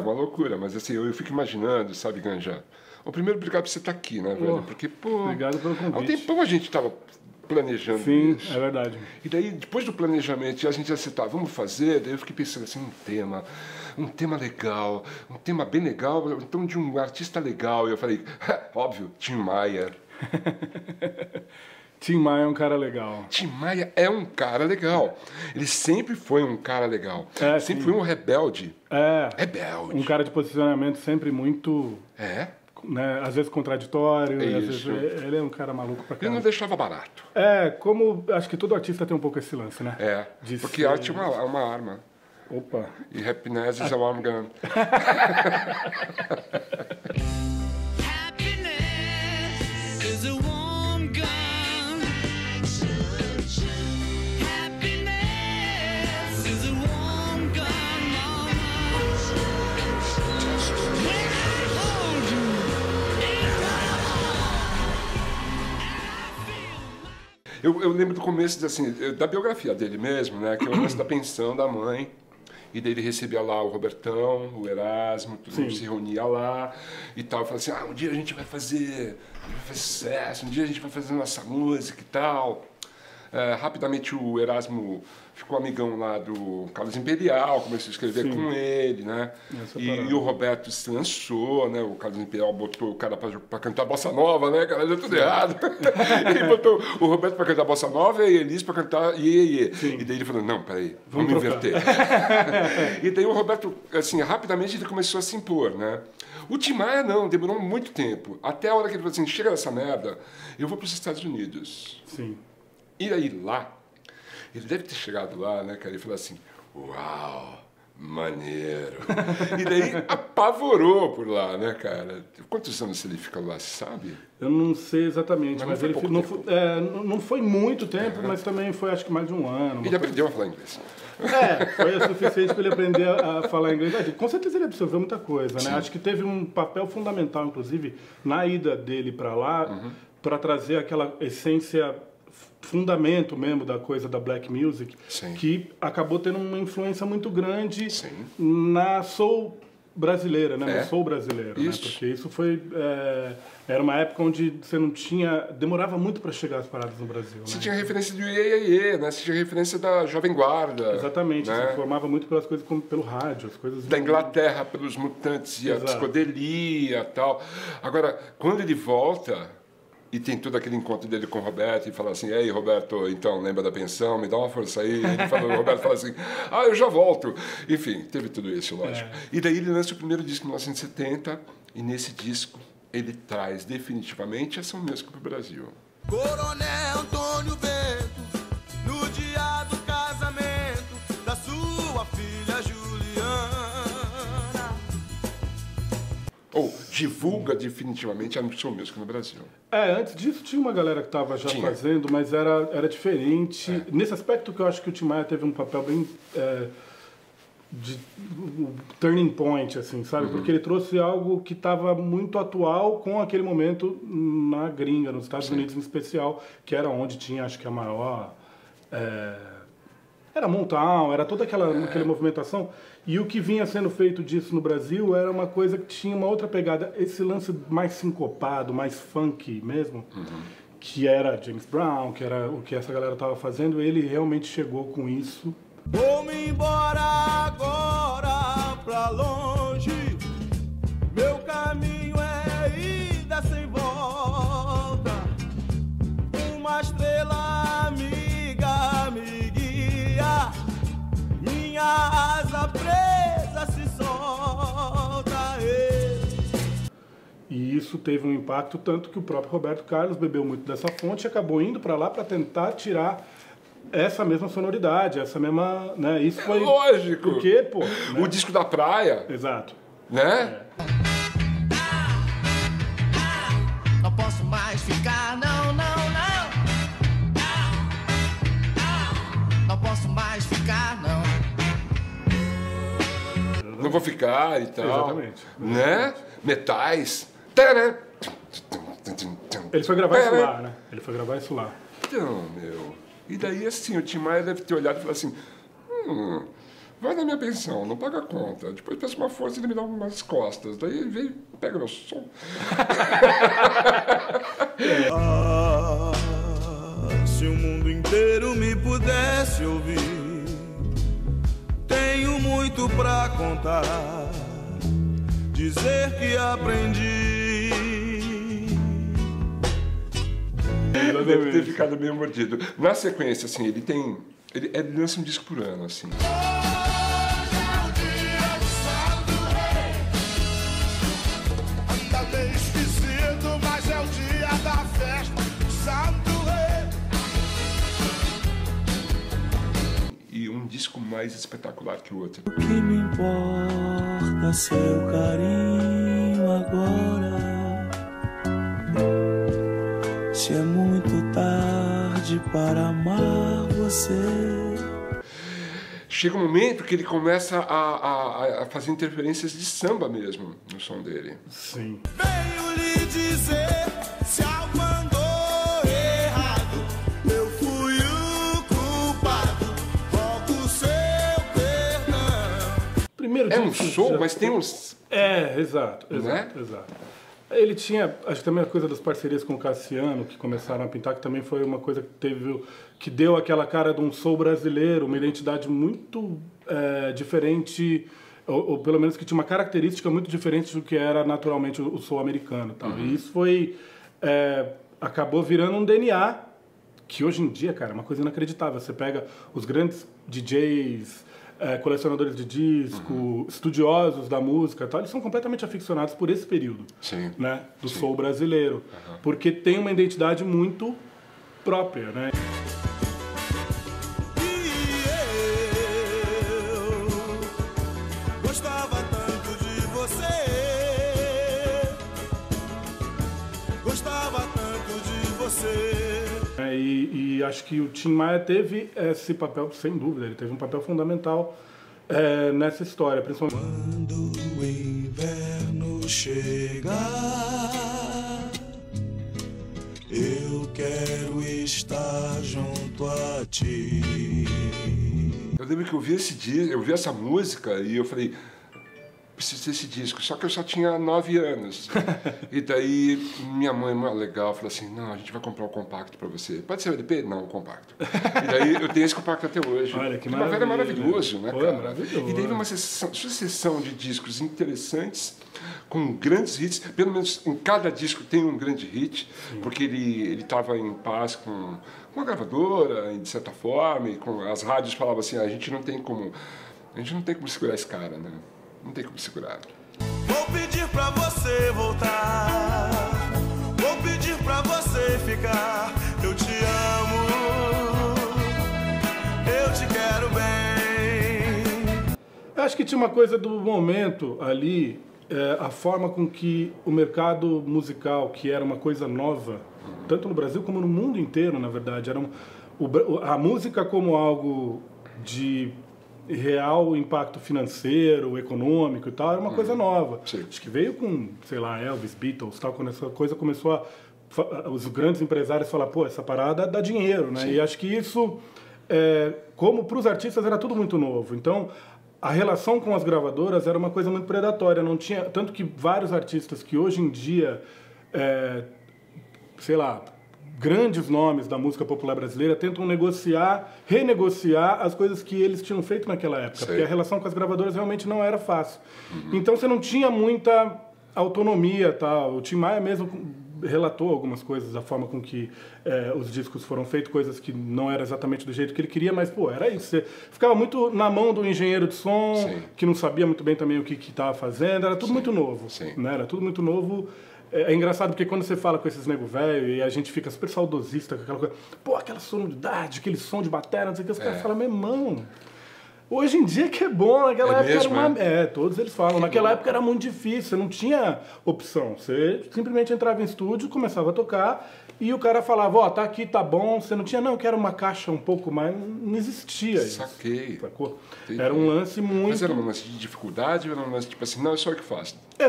uma loucura, mas assim, eu, eu fico imaginando, sabe, Ganja? O primeiro, obrigado por você estar aqui, né, velho? Porque, pô. Obrigado pelo Há um convite. tempão a gente tava planejando Sim, isso. é verdade. E daí, depois do planejamento, a gente se tá, vamos fazer, daí eu fiquei pensando assim, um tema, um tema legal, um tema bem legal, então de um artista legal. E eu falei, óbvio, Tim Maia. Tim Maia é um cara legal. Tim Maia é um cara legal. Ele sempre foi um cara legal. É, sempre sim. foi um rebelde. É, Rebelde. um cara de posicionamento sempre muito, É. né, às vezes contraditório, às Isso. vezes ele é um cara maluco pra Ele não caramba. deixava barato. É, como acho que todo artista tem um pouco esse lance, né? É. De Porque ser- arte é uma, é uma arma. Opa. E happiness is a warm gun. Eu, eu lembro do começo, assim, eu- da biografia dele mesmo, né? Que é o lance da pensão da mãe. E daí ele recebia lá o Robertão, o Erasmo, mundo Sim. se reunia lá e tal. Falava assim, ah, um dia a gente vai fazer, vai fazer sucesso, um dia a gente vai fazer nossa música e tal. É, rapidamente o Erasmo ficou amigão lá do Carlos Imperial, começou a escrever Sim. com ele, né? Essa E, parada. o Roberto se lançou, né? O Carlos Imperial botou o cara pra, pra cantar bossa nova, né? Cara, deu tudo errado. ele botou o Roberto pra cantar bossa nova e a Elis pra cantar iê, iê. E daí ele falou, não, peraí, vamos, Vamos inverter. e daí o Roberto, assim, rapidamente ele começou a se impor, né? O Tim Maia não, demorou muito tempo. Até a hora que ele falou assim, chega dessa merda, eu vou pros Estados Unidos. Sim. E aí lá, ele deve ter chegado lá, né, cara? E falou assim: Uau, maneiro. e daí apavorou por lá, né, cara? Quantos anos ele fica lá, sabe? Eu não sei exatamente, Mas mas, ele não, foi, é, não foi muito tempo, mas também foi acho que mais de um ano. Ele aprendeu a falar inglês. É, foi o suficiente para ele aprender a falar inglês. Ah, Com certeza ele absorveu muita coisa, né? Acho que teve um papel fundamental, inclusive, na ida dele para lá, Uhum. para trazer aquela essência, fundamento mesmo da coisa da black music, Sim. que acabou tendo uma influência muito grande Sim. na soul brasileira, né? É. No soul brasileiro, Isso. né? Porque isso foi... é, era uma época onde você não tinha... Demorava muito para chegar as paradas no Brasil, Você né? tinha referência do Iê, Iê, né? Você tinha referência da Jovem Guarda. Exatamente, Né? se formava muito pelas coisas como pelo rádio, as coisas... da Inglaterra pelos mutantes e a psicodelia tal. Agora, quando ele volta e tem todo aquele encontro dele com o Roberto e fala assim, ei Roberto, então lembra da pensão, me dá uma força aí. Ele fala, o Roberto fala assim, ah, eu já volto. Enfim, teve tudo isso, lógico. É. E daí ele lança o primeiro disco em 1970 e nesse disco ele traz definitivamente essa música para o Brasil. Coronel divulga definitivamente a sua música no Brasil. É, antes disso tinha uma galera que estava já Tinha. fazendo, mas era, era diferente. Nesse aspecto que eu acho que o Tim Maia teve um papel bem é, de um turning point, assim, sabe? Uhum. Porque ele trouxe algo que estava muito atual com aquele momento na gringa, nos Estados Unidos em especial, que era onde tinha, acho que a maior... é, era Motown, era toda aquela, É. aquela movimentação. E o que vinha sendo feito disso no Brasil era uma coisa que tinha uma outra pegada. Esse lance mais sincopado, mais funk mesmo, que era James Brown, que era o que essa galera tava fazendo, ele realmente chegou com isso. Vou-me embora agora pra longe. Isso teve um impacto tanto que o próprio Roberto Carlos bebeu muito dessa fonte e acabou indo para lá para tentar tirar essa mesma sonoridade, essa mesma, né? Isso foi Lógico! Porque, pô, né? O disco da praia, Exato. né? Não posso mais ficar, não, não, não. Não posso mais ficar, não. Não vou ficar e tal. Exatamente. Né? Metais. Ele foi gravar isso lá, né? Ele foi gravar isso lá. Então, meu. E daí, assim, o Tim Maia deve ter olhado e falado assim: hum, vai na minha pensão, não paga a conta. Depois peço uma força e ele me dá umas costas. Daí ele vem, pega meu som. Ah, se o mundo inteiro me pudesse ouvir, tenho muito pra contar, dizer que aprendi. Deve ter ficado meio mordido. Na sequência, assim, ele tem. Ele, ele lança um disco por ano, assim. Anda bem esquecido, mas é o dia da festa. Santo Rei. E um disco mais espetacular que o outro. O que me importa seu carinho agora? Para amar você. Chega um momento que ele começa a, a- a fazer interferências de samba mesmo no som dele. Sim. Venho lhe dizer se algo andou errado. Eu fui o culpado. Rogo seu perdão. Primeiro É um já- mas tem uns. É, exato, Não é? exato, exato. Ele tinha, acho que também a coisa das parcerias com o Cassiano, que começaram a pintar, que também foi uma coisa que teve, que deu aquela cara de um soul brasileiro, uma identidade muito é, diferente, ou, ou pelo menos que tinha uma característica muito diferente do que era naturalmente o, o soul americano. Tal. E isso foi, é, acabou virando um DNA que hoje em dia, cara, é uma coisa inacreditável. Você pega os grandes DJs, eh, colecionadores de disco, estudiosos da música e tal, eles são completamente aficionados por esse período, Sim. né, do soul brasileiro, porque tem uma identidade muito própria, né? E eu gostava tanto de você. Gostava tanto de você. É, E, e acho que o Tim Maia teve esse papel, sem dúvida, ele teve um papel fundamental eh, nessa história, principalmente. Quando o inverno chegar, eu quero estar junto a ti. Eu lembro que eu vi esse disco, eu vi essa música e eu falei, preciso desse disco. Só que eu só tinha nove anos. e daí minha mãe, muito legal, falou assim, não, a gente vai comprar um compacto pra você. Pode ser o LP? Não, um compacto. e daí eu tenho esse compacto até hoje. Olha, que Primavera é maravilha. maravilhoso, né, Pô, é cara? maravilhoso. E daí uma sessão, sucessão de discos interessantes, com grandes hits. Pelo menos em cada disco tem um grande hit, porque ele ele estava em paz com, com a gravadora, de certa forma, e com as rádios falavam assim, "Ah, a gente não tem como, a gente não tem como segurar esse cara, né? Não tem como segurar. Vou pedir pra você voltar. Vou pedir pra você ficar. Eu te amo. Eu te quero bem. Eu acho que tinha uma coisa do momento ali, é, a forma com que o mercado musical, que era uma coisa nova, tanto no Brasil como no mundo inteiro, na verdade, era um, o a música como algo de real impacto financeiro, econômico e tal, era uma coisa nova. Sim. Acho que veio com, sei lá, Elvis, Beatles, tal, quando essa coisa começou a os grandes empresários falar, pô, essa parada dá dinheiro, né? E acho que isso, é, como para os artistas era tudo muito novo. Então, a relação com as gravadoras era uma coisa muito predatória. Não tinha tanto que vários artistas que hoje em dia, é, sei lá, grandes nomes da música popular brasileira tentam negociar, renegociar as coisas que eles tinham feito naquela época, Sei. porque a relação com as gravadoras realmente não era fácil. Então você não tinha muita autonomia, tal. O Tim Maia mesmo relatou algumas coisas da forma com que eh, os discos foram feitos, coisas que não era exatamente do jeito que ele queria, mas pô, era isso. Você ficava muito na mão do engenheiro de som, Sim. que não sabia muito bem também o que estava fazendo, era tudo muito novo, sim. né? Era tudo muito novo. É, é engraçado porque quando você fala com esses nego velho e a gente fica super saudosista com aquela coisa, pô, aquela sonoridade, aquele som de bateria, não sei o que, os caras falam, meu irmão, hoje em dia que é bom, naquela É época mesmo, era uma. é? É, todos eles falam, naquela época era muito difícil, você não tinha opção, você simplesmente entrava em estúdio, começava a tocar e o cara falava, ó, tá aqui, tá bom, você não tinha, não, eu quero uma caixa um pouco mais, não existia isso. Saquei. Sacou? Entendi. Era um lance muito. Mas era um lance de dificuldade ou era um lance tipo assim, não, é só eu que faço? É,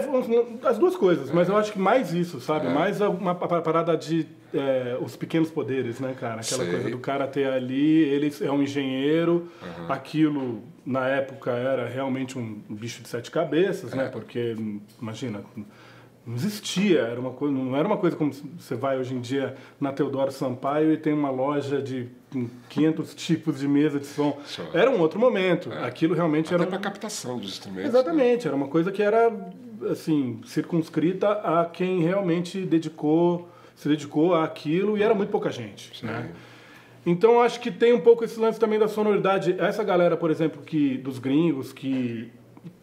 as duas coisas, mas eu acho que mais isso, sabe? É. Mais uma pa- parada de é, os pequenos poderes, né, cara? Aquela Sei. coisa do cara ter ali, ele é um engenheiro, aquilo na época era realmente um bicho de sete cabeças, né? Porque, imagina, não existia, era uma coisa, não era uma coisa como você vai hoje em dia na Teodoro Sampaio e tem uma loja de com 500 tipos de mesa de som. Só. Era um outro momento. Aquilo realmente Até era para captação dos instrumentos. né? Exatamente, era uma coisa que era assim, circunscrita a quem realmente dedicou, se dedicou àquilo e era muito pouca gente, né? Então acho que tem um pouco esse lance também da sonoridade. Essa galera, por exemplo, que dos gringos que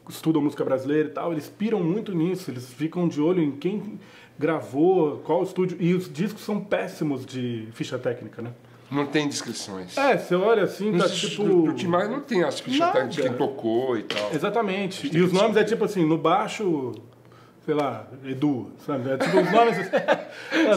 estudam música brasileira e tal, eles piram muito nisso, eles ficam de olho em quem gravou, qual estúdio, e os discos são péssimos de ficha técnica, né? Não tem descrições. É, você olha assim, tá tipo... No, Maia não tem as fichas técnicas de quem tocou e tal. Exatamente. E os nomes é tipo assim, no baixo, sei lá, Edu, sabe? É tipo os nomes.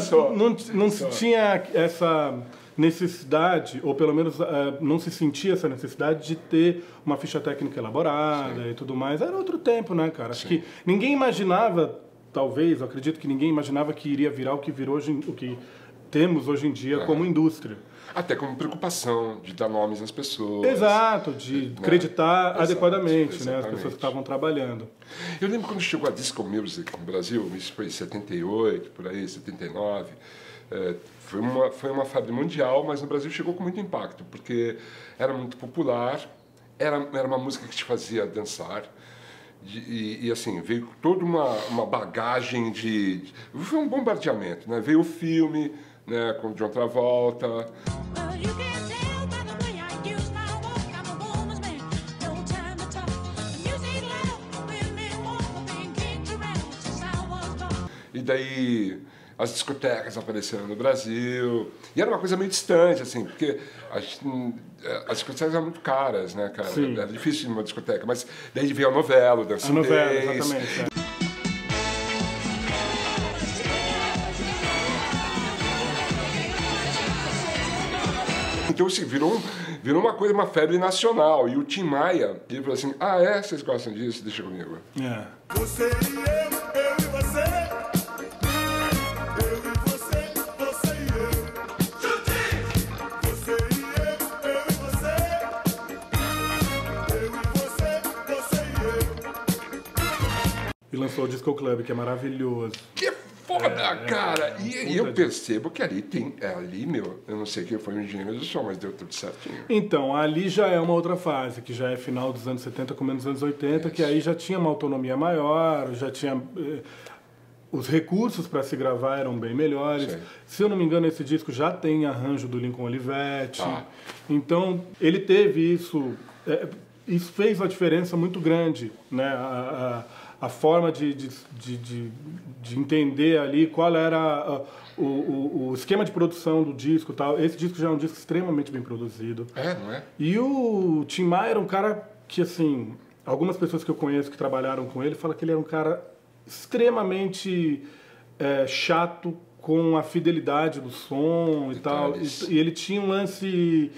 Só. não não se tinha essa necessidade, ou pelo menos eh, não se sentia essa necessidade de ter uma ficha técnica elaborada e tudo mais. Era outro tempo, né, cara? Acho que ninguém imaginava, talvez, eu acredito que ninguém imaginava que iria virar o que virou hoje, o que temos hoje em dia como indústria. Até como preocupação de dar nomes às pessoas. Exato, de Né? acreditar Exato, adequadamente, né? As pessoas que estavam trabalhando. Eu lembro quando chegou a Disco Music no Brasil, isso foi em 78, por aí, 79. é, foi, uma, foi uma febre mundial, mas no Brasil chegou com muito impacto, porque era muito popular, era, era uma música que te fazia dançar. de- e, e, assim, veio toda uma, uma bagagem de, de- Foi um bombardeamento, né? Veio o filme, né, com John Travolta. E daí as discotecas apareceram no Brasil. E era uma coisa meio distante, assim, porque a gente não- eh, as discotecas eram muito caras, né, cara? Sim. Era difícil ir numa discoteca. Mas daí veio a novela, o A novela, Days. exatamente. é. Então, assim, virou, virou uma coisa, uma febre nacional. E o Tim Maia, ele falou assim, ah, é? Vocês gostam disso? Deixa comigo. É. Você e eu, eu e você. Eu e você, você e eu. Você e eu, eu e você. Eu e você, você e eu. E lançou o Disco Club, que é maravilhoso. Que foda, cara! é, e e eu percebo que ali tem... é, ali, meu, eu não sei quem foi o engenheiro do som, mas deu tudo certinho. Então, ali já é uma outra fase, que já é final dos anos 70, começo dos anos 80, que aí já tinha uma autonomia maior, já tinha. eh, os recursos para se gravar eram bem melhores. Sei. Se eu não me engano, esse disco já tem arranjo do Lincoln Olivetti. Tá. Então, ele teve isso. eh, isso fez uma diferença muito grande, né? A, a, a forma de, de, de, de, de entender ali qual era ah, o, o, esquema de produção do disco e tal. Esse disco já é um disco extremamente bem produzido. É, não é? E o Tim Maia era um cara que, assim, algumas pessoas que eu conheço que trabalharam com ele falam que ele era um cara extremamente é, chato com a fidelidade do som e tal. Detalhes. E, e ele tinha um lance.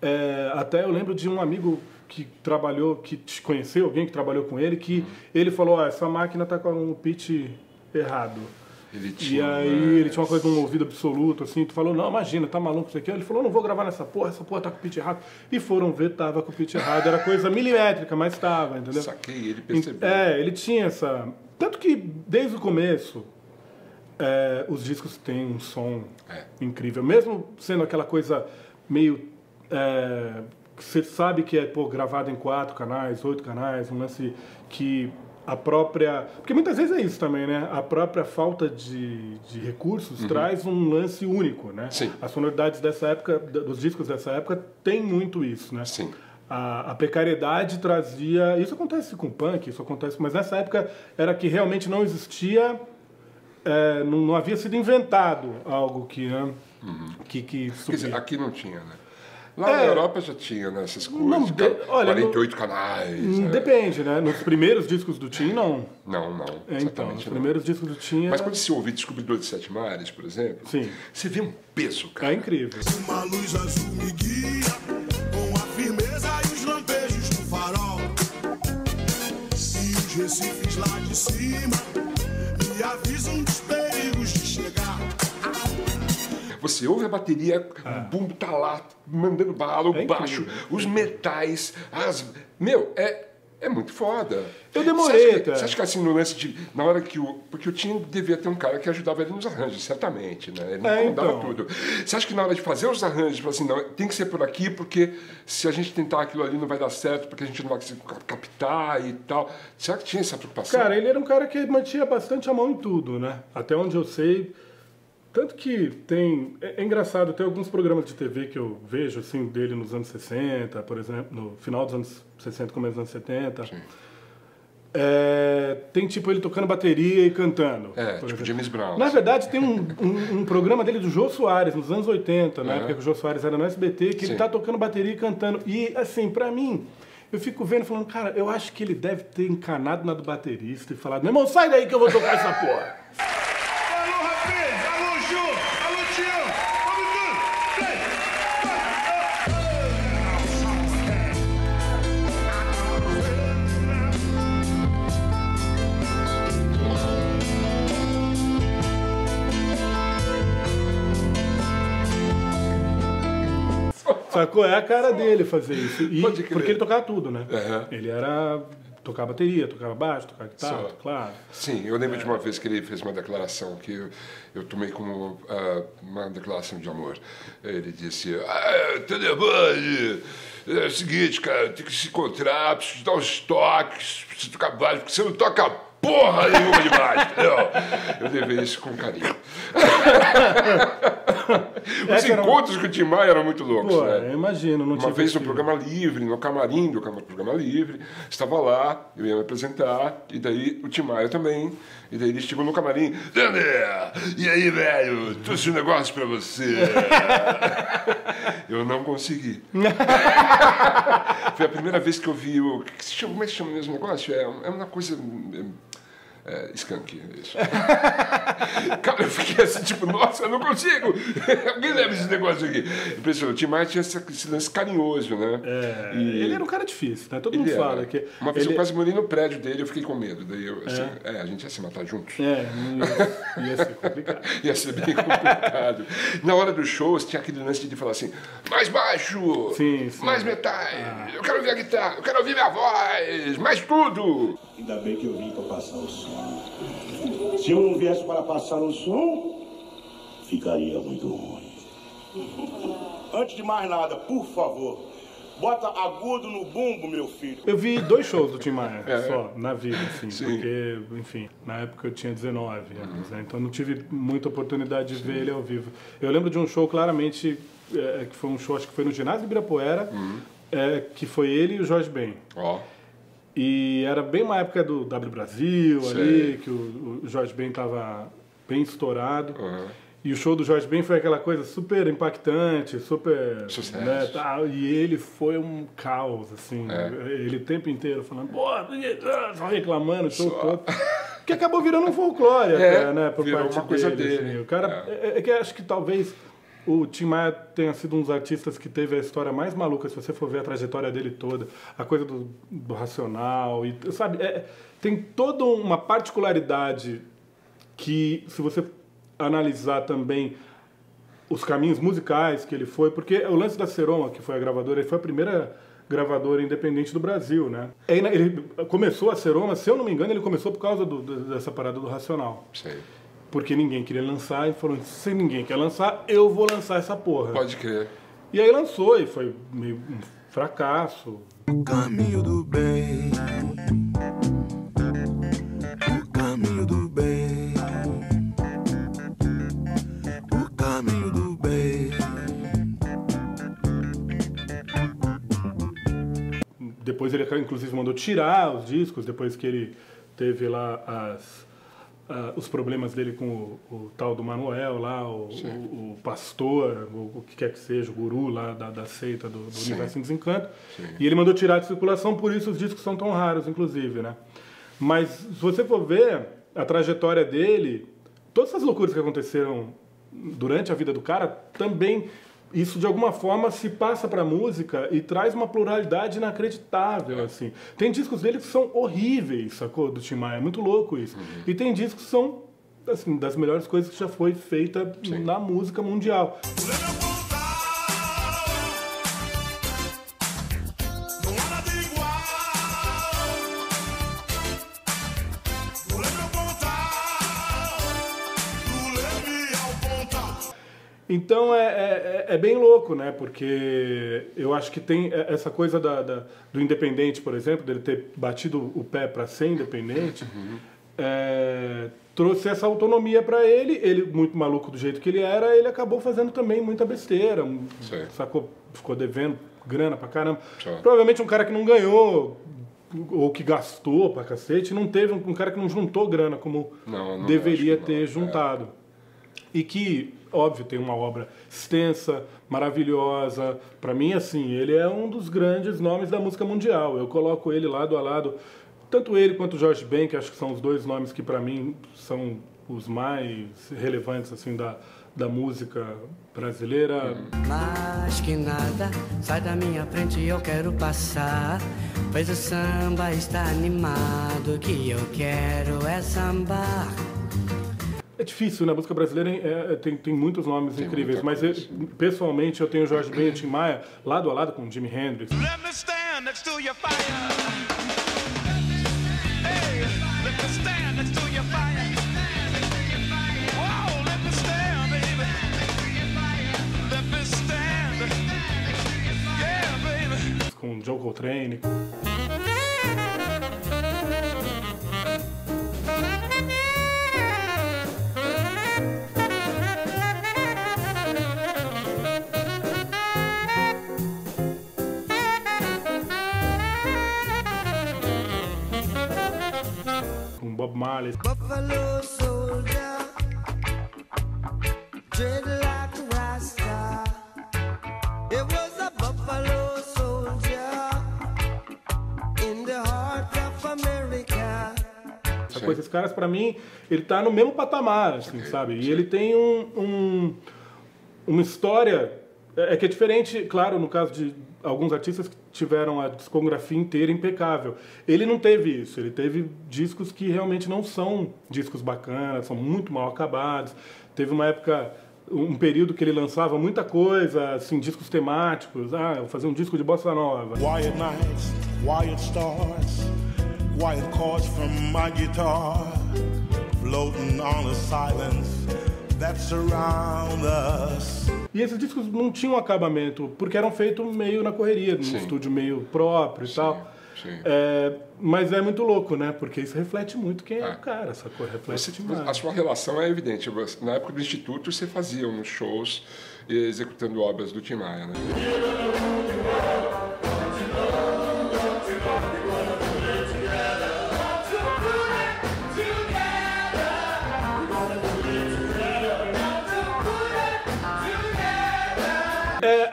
é, até eu lembro de um amigo que trabalhou, que te conheceu, alguém que trabalhou com ele, que ele falou: Ó, essa máquina tá com o pitch errado. Ele E tinha... aí ele tinha uma coisa de um ouvido absoluto, assim, tu falou, não, imagina, tá maluco isso aqui. Ele falou, não vou gravar nessa porra, essa porra tá com o pitch errado. E foram ver, tava com o pitch errado. Era coisa milimétrica, mas tava, entendeu? Saquei, ele percebeu. É, ele tinha essa. Tanto que desde o começo é, os discos têm um som É. incrível. Mesmo sendo aquela coisa meio. é, você sabe que é pô, gravado em quatro canais, oito canais, um lance que a própria. Porque muitas vezes é isso também, né? A própria falta de, de recursos traz um lance único, né? Uhum. Sim. As sonoridades dessa época, dos discos dessa época, tem muito isso, né? Sim. A, a precariedade trazia. Isso acontece com o punk, isso acontece, mas nessa época era que realmente não existia. é, não, não havia sido inventado algo que. Né, que, que Uhum. Quer dizer, aqui não tinha, né? Lá na É. Europa já tinha, né, essas coisas. Não, de olha, 48 canais. Hum, né? Depende, né? Nos primeiros discos do Tim, não. Não, não. É, então, os exatamente não. primeiros discos do Tim. Mas era- quando você ouve Descobridor de Sete Mares, por exemplo, Sim. você vê um peso, cara. É incrível. Uma luz azul me guia com a firmeza e os lampejos do farol. E os recifes lá de cima você ouve a bateria, o bumbo tá lá, mandando bala, o É baixo, incrível, os metais, as. Meu, é, é muito foda. Eu demorei, Você acha, que, cara. você acha que assim, no lance de. Na hora que o. Porque o Tim devia ter um cara que ajudava ele nos arranjos, certamente, né? Ele não É, comandava então. tudo. Você acha que na hora de fazer os arranjos, assim, não, tem que ser por aqui, porque se a gente tentar aquilo ali não vai dar certo, porque a gente não vai conseguir cap- captar e tal. Será que tinha essa preocupação? Cara, ele era um cara que mantinha bastante a mão em tudo, né? Até onde eu sei. Tanto que tem. É, é engraçado, tem alguns programas de TV que eu vejo, assim, dele nos anos 60, por exemplo, no final dos anos 60, começo dos anos 70. É, tem tipo ele tocando bateria e cantando. É, tipo exemplo. James Brown. Na verdade, tem um, um, um programa dele do Jô Soares, nos anos 80, na Uhum. época que o Jô Soares era no SBT, que Sim. ele tá tocando bateria e cantando. E, assim, pra mim, eu fico vendo, falando, cara, eu acho que ele deve ter encanado na do baterista e falado, meu irmão, sai daí que eu vou tocar essa porra. Sacou? É a cara dele fazer isso. E, porque ele tocava tudo, né? Ele era. tocava bateria, tocava baixo, tocava guitarra, Só. claro. Sim, eu lembro de uma vez que ele fez uma declaração que eu, eu tomei como ah, uma declaração de amor. Ele disse: Ah, Tenebane, é o seguinte, cara, tem que se encontrar, preciso dar uns toques, preciso tocar baixo, porque você não toca porra nenhuma de baixo, entendeu? Eu levei isso com carinho. Os era um- encontros com o Tim Maia eram muito loucos, Pô, né? eu imagino, não Uma vez no programa livre, no camarim do programa livre, estava lá, eu ia me apresentar, e daí o Tim Maia também. E daí ele chegou no camarim, André, e aí, velho, trouxe um negócio pra você. eu não consegui. Foi a primeira vez que eu vi o. Como é que se chama mesmo o negócio? É, é uma coisa. É, é, skunk, é isso. Cara, eu fiquei assim, tipo, nossa, eu não consigo. Alguém leva esse negócio aqui. Impressionante. O Tim Maia tinha esse, esse lance carinhoso, né? É, E- Ele era um cara difícil, né? Todo Ele mundo era. fala que. Uma vez ele... eu quase morri no prédio dele, eu fiquei com medo. Daí eu, assim, é, a gente ia se matar juntos. É, ia, ia ser complicado. Ia ser bem complicado. Na hora dos shows, tinha aquele lance de falar assim: mais baixo, Sim, sim. mais metais, eu quero ouvir a guitarra, eu quero ouvir minha voz, mais tudo. Ainda bem que eu vim para passar o som. Se eu não viesse para passar o som, ficaria muito ruim. Antes de mais nada, por favor, bota agudo no bumbo, meu filho. Eu vi dois shows do Tim Maia É. só, na vida, assim, Sim. porque, enfim, na época eu tinha 19 anos, né? Então não tive muita oportunidade de ver ele ao vivo. Eu lembro de um show claramente, é, que foi um show, acho que foi no ginásio de Ibirapuera, é, que foi ele e o Jorge Ben. Ó, E era bem uma época do W Brasil Sei. ali, que o, o Jorge Ben estava bem estourado. Aham. E o show do Jorge Ben foi aquela coisa super impactante, super. Sucesso. Né, tal, e ele foi um caos, assim. É. Ele o tempo inteiro falando, pô, só reclamando, o show Só. todo. Que acabou virando um folclore É, até, né? Por virou parte uma coisa dele. dele. assim. O cara. É. É. é que acho que talvez o Tim Maia tenha sido um dos artistas que teve a história mais maluca, se você for ver a trajetória dele toda, a coisa do, do racional, e sabe, é, tem toda uma particularidade que, se você analisar também os caminhos musicais que ele foi, porque o lance da Seroma, que foi a gravadora, ele foi a primeira gravadora independente do Brasil, né? Ele começou a Seroma, se eu não me engano, ele começou por causa do- dessa parada do racional. sei. Porque ninguém queria lançar e falou, se ninguém quer lançar, eu vou lançar essa porra. Pode crer. E aí lançou e foi meio um fracasso. O caminho do bem. O caminho do bem. O caminho do bem. Depois ele inclusive mandou tirar os discos, depois que ele teve lá as, ah, os problemas dele com o, o tal do Manuel lá, o, o- o pastor, o, o que quer que seja, o guru lá da, da seita do, do Sim. Universo em Desencanto. E ele mandou tirar de circulação, por isso os discos são tão raros, inclusive, né? Mas se você for ver a trajetória dele, todas essas loucuras que aconteceram durante a vida do cara, também isso de alguma forma se passa pra música e traz uma pluralidade inacreditável, assim. Tem discos dele que são horríveis, sacou? Do Tim Maia, é muito louco isso. E tem discos que são assim, das melhores coisas que já foi feita na música mundial. Não Então é, é, é bem louco, né? Porque eu acho que tem essa coisa da, da- do independente, por exemplo, dele ter batido o pé para ser independente, é, trouxe essa autonomia para ele. Ele, muito maluco do jeito que ele era, ele acabou fazendo também muita besteira. Sim. Sacou? Ficou devendo grana pra caramba. Sim. Provavelmente um cara que não ganhou ou que gastou pra cacete, não teve um, um cara que não juntou grana como Não, não deveria ter É. juntado e que, óbvio, tem uma obra extensa, maravilhosa. Pra mim, assim, ele é um dos grandes nomes da música mundial. Eu coloco ele lado a lado, tanto ele quanto o George Ben, que acho que são os dois nomes que pra mim são os mais relevantes assim da, da música brasileira. Mais que nada, sai da minha frente, eu quero passar. Pois o samba está animado, que eu quero é sambar. É difícil, né? A música brasileira é- é- tem, tem muitos nomes incríveis, muita mas eu, pessoalmente eu tenho o Jorge Ben e Tim Maia lado a lado com o Jimi Hendrix. Let me stand next to your fire. Hey, let me stand next to your fire. Whoa, let me stand, baby. Let me stand. Yeah, baby. com Joe Coltrane. Marley. Buffalo soldier, dread like rasta. It was a buffalo soldier in the heart of America. Essa coisa, esses caras, pra mim, ele tá no mesmo patamar, assim, sabe? E ele tem um, um- uma história. É é que é diferente, claro, no caso de alguns artistas que tiveram a discografia inteira impecável. Ele não teve isso, ele teve discos que realmente não são discos bacanas, são muito mal acabados. Teve uma época, um período que ele lançava muita coisa, assim, discos temáticos. Ah, vou fazer um disco de bossa nova. Quiet nights, quiet stars, quiet chords from my guitar, floating on the silence that surround us. E esses discos não tinham acabamento, porque eram feitos meio na correria, num estúdio meio próprio e tal. sim. É, mas é muito louco, né? Porque isso reflete muito quem é, É. o cara, sacou? Reflete Você- demais. a sua relação é evidente. Na época do Instituto, você fazia uns shows executando obras do Tim Maia, né?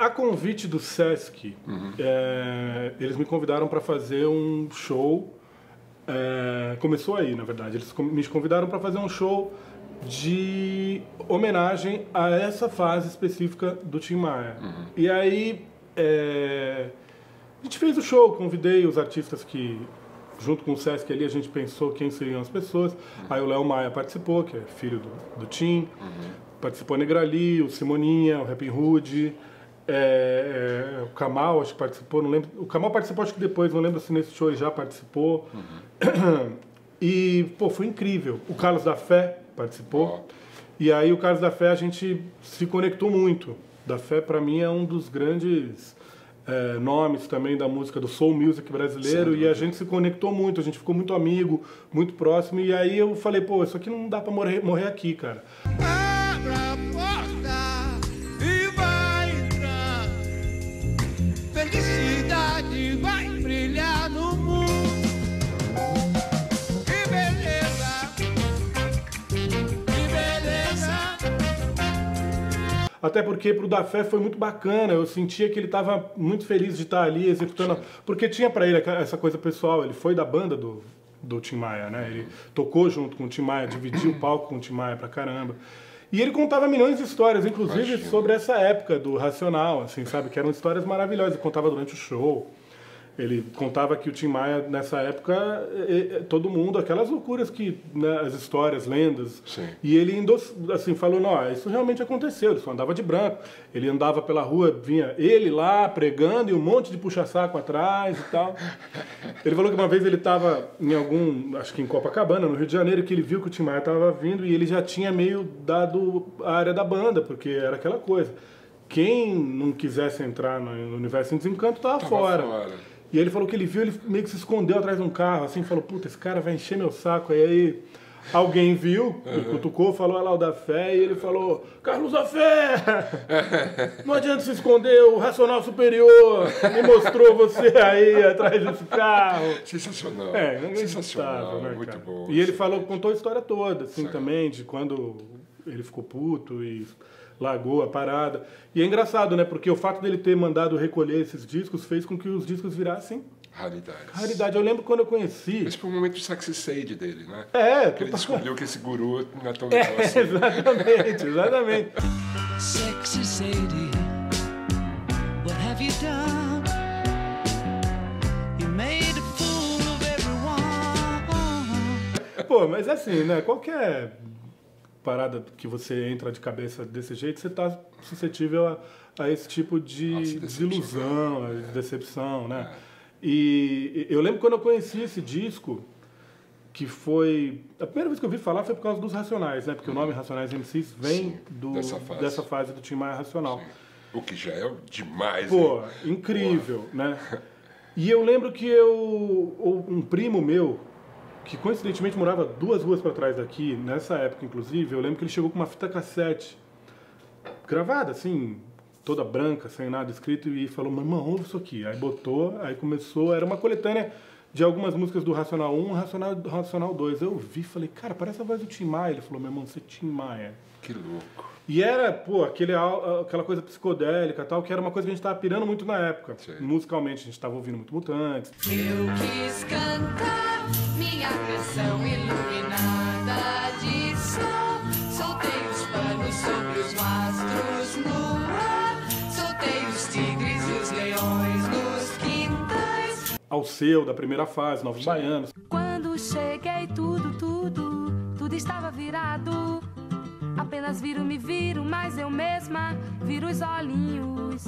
A convite do Sesc, Uhum. é, eles me convidaram para fazer um show. é, começou aí, na verdade. Eles me convidaram para fazer um show de homenagem a essa fase específica do Tim Maia. Uhum. E aí é, a gente fez o show, convidei os artistas que junto com o Sesc ali a gente pensou quem seriam as pessoas. Aí o Léo Maia participou, que é filho do, do Tim. Participou a Negrali, o Simoninha, o Rapping Hood. É, é, o Kamal, acho que participou, não lembro. O Kamal participou, acho que depois, não lembro se nesse show ele já participou. E, pô, foi incrível. O Carlos da Fé participou. E aí, o Carlos da Fé, a gente se conectou muito. Da Fé, pra mim, é um dos grandes é, nomes também da música do soul music brasileiro. E a gente se conectou muito, a gente ficou muito amigo, muito próximo. E aí eu falei, pô, isso aqui não dá pra morrer, morrer aqui, cara. Abra Até porque pro Da Fé foi muito bacana, eu sentia que ele estava muito feliz de estar ali executando, porque tinha para ele essa coisa pessoal, ele foi da banda do, do Tim Maia, né? Ele tocou junto com o Tim Maia, dividiu o palco com o Tim Maia pra caramba. E ele contava milhões de histórias, inclusive Imagina. sobre essa época do Racional, assim, sabe? Que eram histórias maravilhosas, ele contava durante o show. Ele contava que o Tim Maia, nessa época, todo mundo, aquelas loucuras que, né, as histórias, lendas. Sim. E ele assim, falou, não, isso realmente aconteceu, ele só andava de branco. Ele andava pela rua, vinha ele lá pregando e um monte de puxa-saco atrás e tal. Ele falou que uma vez ele estava em algum, acho que em Copacabana, no Rio de Janeiro, que ele viu que o Tim Maia estava vindo e ele já tinha meio dado a área da banda, porque era aquela coisa. Quem não quisesse entrar no universo em desencanto estava Tava fora. fora. E ele falou que ele viu, ele meio que se escondeu atrás de um carro, assim, falou, puta, esse cara vai encher meu saco. Aí, aí alguém viu, Uhum. e cutucou, falou, olha lá o da fé, e ele falou, Carlos da fé! Não adianta se esconder, o racional superior me mostrou você aí atrás desse carro. Sensacional. É, Sensacional, né, muito cara? bom. E ele falou, contou a história toda, assim, Sim. também, de quando ele ficou puto e largou a parada. E é engraçado, né? Porque o fato dele ter mandado recolher esses discos fez com que os discos virassem Raridades. raridade. Eu lembro quando eu conheci. Esse foi o momento sexy sade dele, né? É, Que ele descobriu que esse guru não é tão legal É, assim. exatamente, exatamente. Sexy Sadie, what have you done? You made a fool of everyone. Pô, mas assim, né? Qualquer parada que você entra de cabeça desse jeito, você tá suscetível a, a esse tipo de desilusão, a decepção, né? É. E eu lembro quando eu conheci esse disco, que foi. A primeira vez que eu ouvi falar foi por causa dos Racionais, né? Porque o nome Racionais MCs vem Sim, do, dessa fase. dessa fase do Tim Maia Racional. O que já é demais, Pô, hein? incrível, né? E eu lembro que eu, um primo meu, que coincidentemente morava duas ruas para trás daqui, nessa época inclusive, eu lembro que ele chegou com uma fita cassete gravada, assim, toda branca, sem nada escrito, e falou, mamãe, ouve isso aqui. Aí botou, aí começou, era uma coletânea de algumas músicas do Racional 1, Racional, Racional 2. Eu ouvi, falei, cara, parece a voz do Tim Maia. Ele falou, meu irmão, você é Tim Maia. Que louco. E era, pô, aquele, aquela coisa psicodélica e tal, que era uma coisa que a gente tava pirando muito na época. Sim. Musicalmente, a gente tava ouvindo muito Mutantes. Eu quis cantar minha canção iluminada de sol. Soltei os panos sobre os mastros no ar. Soltei os tigres e os leões nos quintais. Alceu, da primeira fase, Novos Baianos. Quando cheguei, tudo, tudo, tudo estava virado. Apenas viro, me viro, mas eu mesma viro os olhinhos.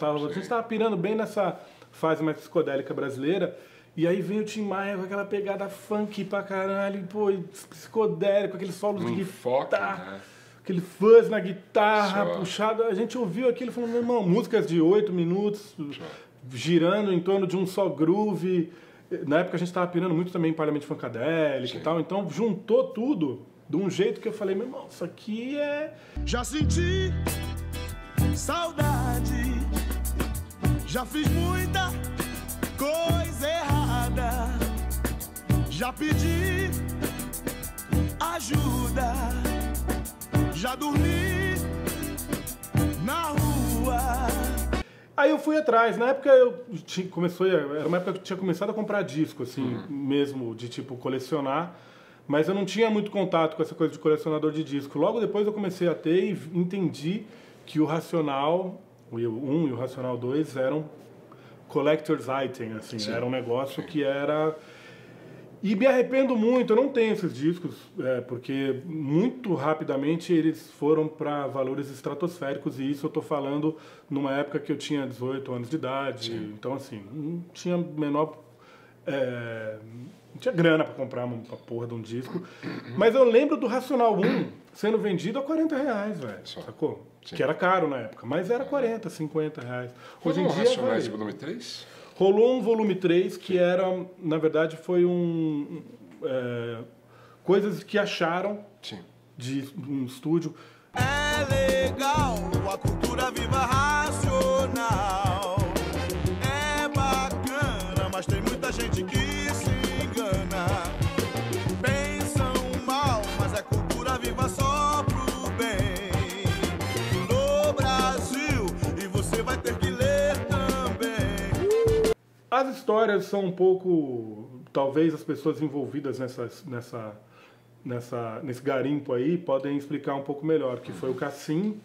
A gente tava pirando bem nessa fase mais psicodélica brasileira. E aí vem o Tim Maia com aquela pegada funk pra caralho, pô, e psicodélico, aqueles solos Um de guitarra. né? Aquele fuzz na guitarra, Só. puxado. A gente ouviu aquilo e falou, meu irmão, músicas de oito minutos, girando em torno de um só groove. Na época a gente tava pirando muito também em Parlamento Funkadelic e tal. Então juntou tudo de um jeito que eu falei, meu irmão, isso aqui é. Já senti saudade, já fiz muita coisa errada, já pedi ajuda, já dormi na rua. Aí eu fui atrás. Na época eu tinha, começou, era uma época que eu tinha começado a comprar disco, assim, mesmo de tipo colecionar. Mas eu não tinha muito contato com essa coisa de colecionador de disco. Logo depois eu comecei a ter e entendi que o Racional, o 1 e o Racional 2 eram collector's item, assim, Sim. era um negócio que era e me arrependo muito, eu não tenho esses discos, é, porque muito rapidamente eles foram para valores estratosféricos, e isso eu tô falando numa época que eu tinha 18 anos de idade, então assim, não tinha menor. é, não tinha grana para comprar uma, uma porra de um disco. Mas eu lembro do Racional 1 sendo vendido a 40 reais, velho. Sacou? Sim. Que era caro na época, mas era 40, 50 reais. Hoje em Rolou um dia. Racionais vai- volume 3? Rolou um volume 3 que era, na verdade, foi um. é, coisas que acharam Sim. de um estúdio. É legal a cultura viva racional. Histórias são um pouco. Talvez as pessoas envolvidas nessa, nessa, nessa, nesse garimpo aí podem explicar um pouco melhor, que foi o Cassim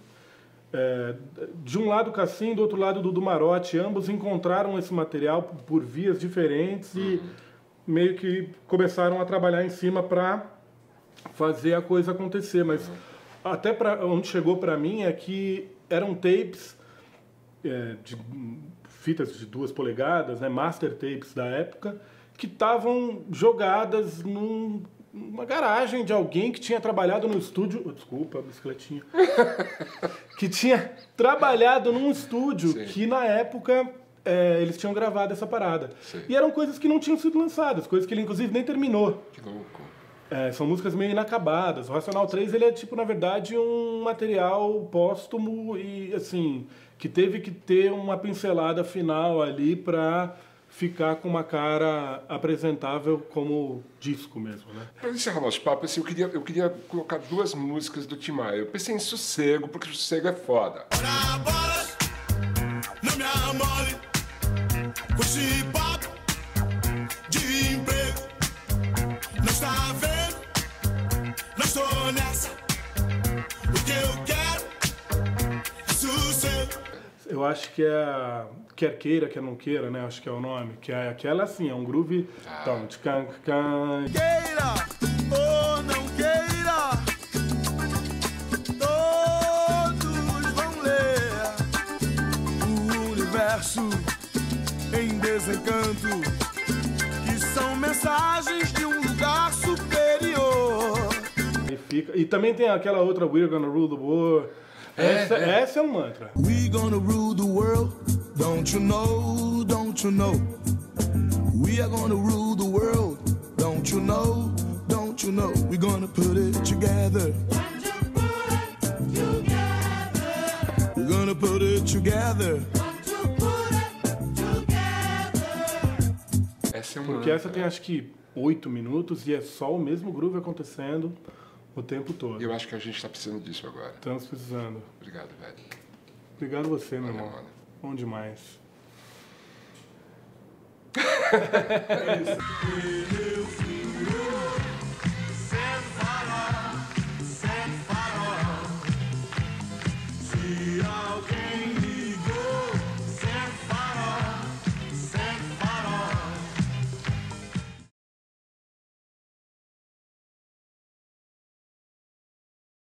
é, de um lado o Cassim, do outro lado Dudu Marotti, ambos encontraram esse material por, vias diferentes e meio que começaram a trabalhar em cima para fazer a coisa acontecer. Mas até pra, onde chegou para mim é que eram tapes é, de fitas de duas polegadas, né, master tapes da época, que estavam jogadas num- numa garagem de alguém que tinha trabalhado no estúdio. oh, Desculpa, bicicletinha. que tinha trabalhado num estúdio Sim. que na época é, eles tinham gravado essa parada. Sim. E eram coisas que não tinham sido lançadas, coisas que ele inclusive nem terminou. Que louco. É, são músicas meio inacabadas. O Racional 3 ele é tipo, na verdade, um material póstumo e assim, que teve que ter uma pincelada final ali pra ficar com uma cara apresentável como disco mesmo, né? Para encerrar nosso papo, assim, eu, queria, eu queria colocar duas músicas do Tim Maia. Eu pensei em Sossego, porque Sossego é foda. Ora bolas, não me amole Eu acho que é a Quer Queira, Quer Não Queira, né? Acho que é o nome. Que é aquela assim, é um groove... Então, de can, can, Queira ou não queira, todos vão ler o universo em desencanto, que são mensagens de um lugar superior. e fica... E também tem aquela outra We're Gonna Rule the World. Essa, essa é um mantra. We gonna rule the world, don't you know, don't you know? We are gonna rule the world, don't you know, don't you know? We gonna put it together. We're gonna put it together. Essa é uma. Porque essa tem acho que oito minutos e é só o mesmo groove acontecendo o tempo todo. Eu acho que a gente tá precisando disso agora. Estamos precisando. Obrigado, velho. Obrigado você, meu irmão. mano. Bom demais. Eu